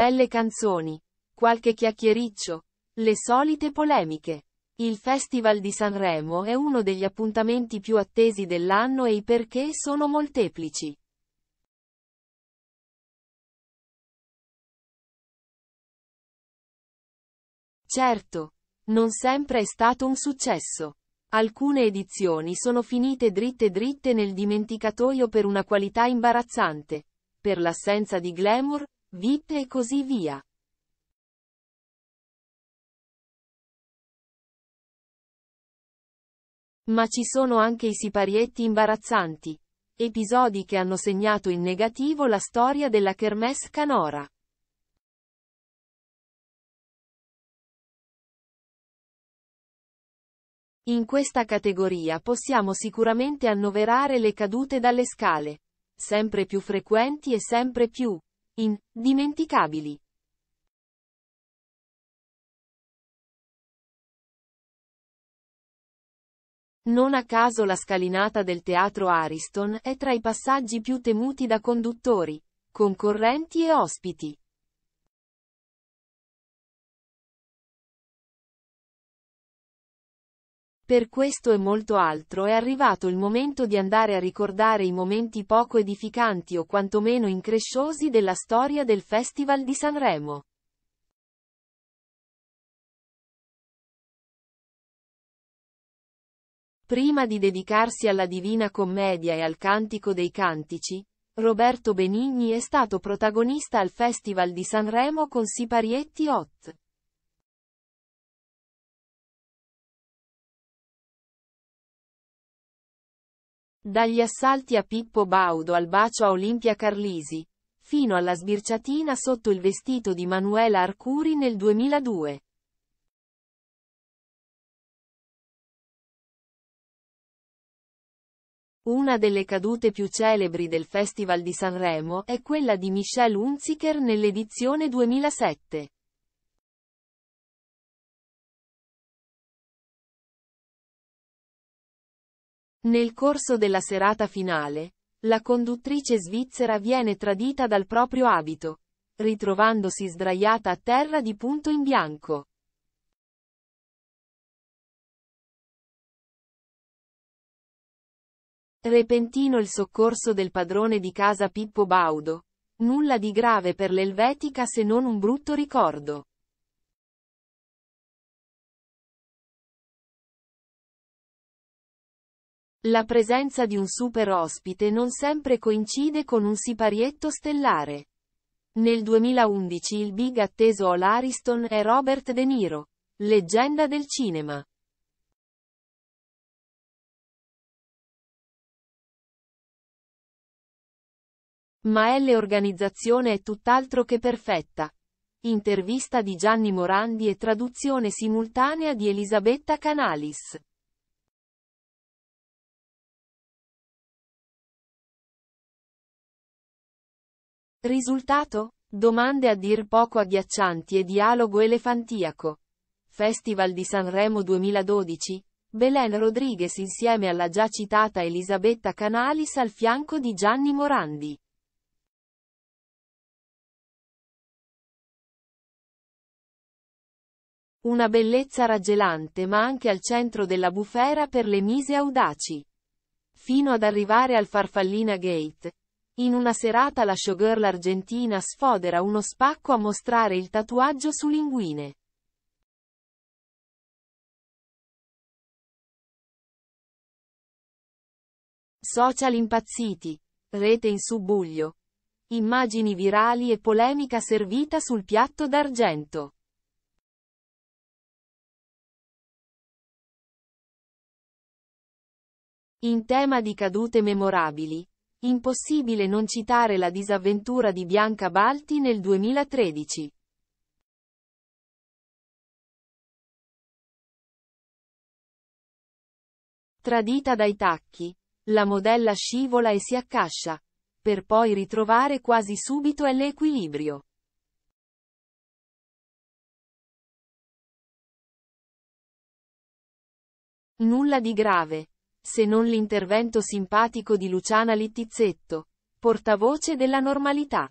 Belle canzoni. Qualche chiacchiericcio. Le solite polemiche. Il Festival di Sanremo è uno degli appuntamenti più attesi dell'anno e i perché sono molteplici. Certo, non sempre è stato un successo. Alcune edizioni sono finite dritte dritte nel dimenticatoio per una qualità imbarazzante, per l'assenza di glamour, VIP e così via. Ma ci sono anche i siparietti imbarazzanti. Episodi che hanno segnato in negativo la storia della Kermesse Canora. In questa categoria possiamo sicuramente annoverare le cadute dalle scale, sempre più frequenti e sempre più indimenticabili. Non a caso la scalinata del teatro Ariston è tra i passaggi più temuti da conduttori, concorrenti e ospiti. Per questo e molto altro è arrivato il momento di andare a ricordare i momenti poco edificanti o quantomeno incresciosi della storia del Festival di Sanremo. Prima di dedicarsi alla Divina Commedia e al Cantico dei Cantici, Roberto Benigni è stato protagonista al Festival di Sanremo con Siparietti Hot. Dagli assalti a Pippo Baudo al bacio a Olimpia Carlisi, fino alla sbirciatina sotto il vestito di Manuela Arcuri nel 2002. Una delle cadute più celebri del Festival di Sanremo è quella di Michelle Hunziker nell'edizione 2007. Nel corso della serata finale, la conduttrice svizzera viene tradita dal proprio abito, ritrovandosi sdraiata a terra di punto in bianco. Repentino il soccorso del padrone di casa Pippo Baudo. Nulla di grave per l'Elvetica se non un brutto ricordo. La presenza di un super ospite non sempre coincide con un siparietto stellare. Nel 2011 il big atteso all'Ariston è Robert De Niro, leggenda del cinema. Ma L organizzazione è tutt'altro che perfetta. Intervista di Gianni Morandi e traduzione simultanea di Elisabetta Canalis. Risultato? Domande a dir poco agghiaccianti e dialogo elefantiaco. Festival di Sanremo 2012? Belen Rodriguez insieme alla già citata Elisabetta Canalis al fianco di Gianni Morandi. Una bellezza raggelante ma anche al centro della bufera per le mise audaci. Fino ad arrivare al Farfallina Gate, in una serata la showgirl argentina sfodera uno spacco a mostrare il tatuaggio su linguine. Social impazziti. Rete in subbuglio. Immagini virali e polemica servita sul piatto d'argento. In tema di cadute memorabili, Impossibile non citare la disavventura di Bianca Balti nel 2013. Tradita dai tacchi, la modella scivola e si accascia, per poi ritrovare quasi subito l'equilibrio. Nulla di grave se non l'intervento simpatico di Luciana Littizzetto, portavoce della normalità.